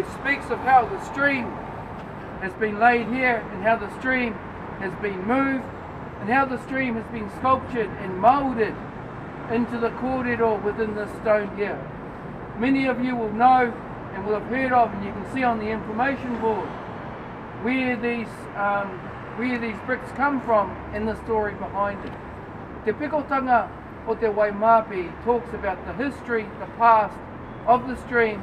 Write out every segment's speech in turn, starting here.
which speaks of how the stream has been laid here and how the stream has been moved and how the stream has been sculptured and moulded into the corridor within this stone here. Many of you will know and will have heard of, and you can see on the information board, where these, um, where these bricks come from and the story behind it. Te Pikotanga o Te Waimapi talks about the history, the past of the stream,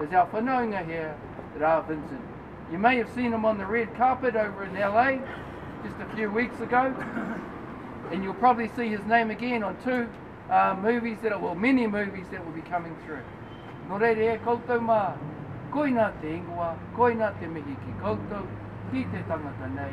is our whanaunga here, Ra Vincent. You may have seen him on the red carpet over in LA just a few weeks ago. And you'll probably see his name again on two uh, movies that are, well, many movies that will be coming through. Nō re re koutou mā, koi nā te ingoa, koi nā te mihi ki koutou, ki te tangata nei,